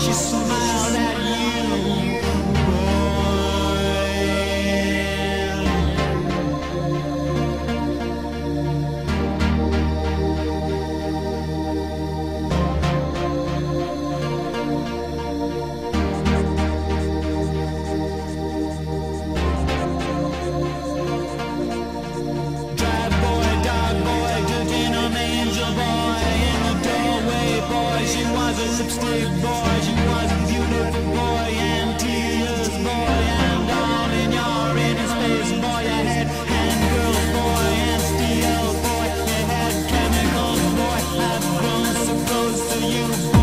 she smiled. you.